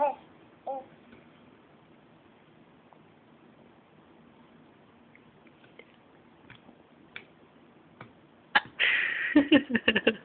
Ha ha ha.